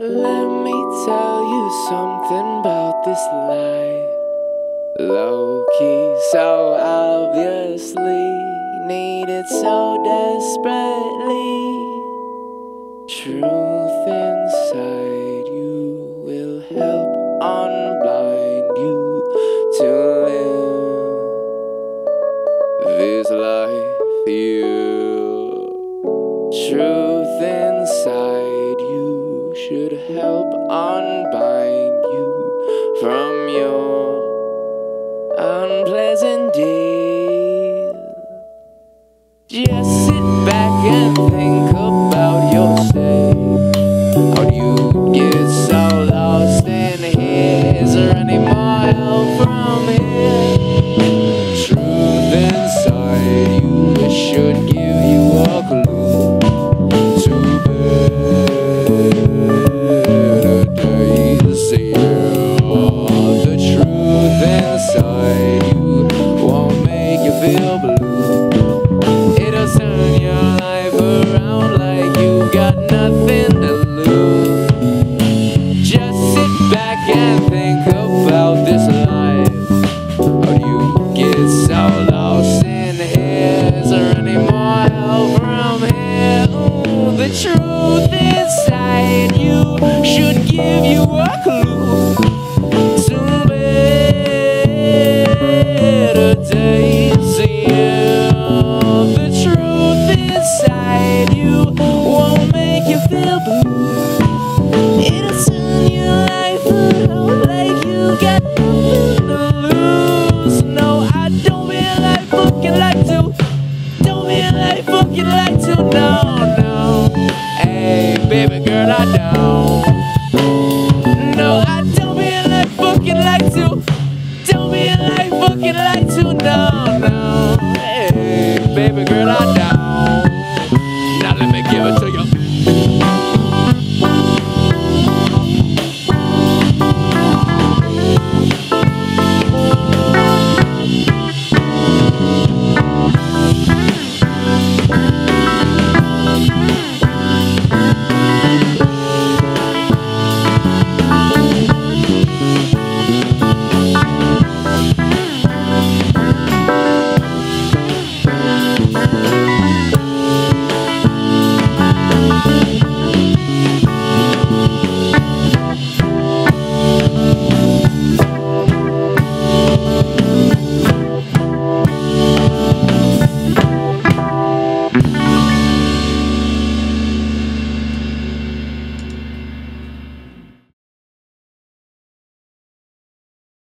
Let me tell you something about this lie. Low key, so obviously, needed so desperately. True. unpleasant days. Just sit back and think about. think of You like to know, know? Hey, baby girl, I don't.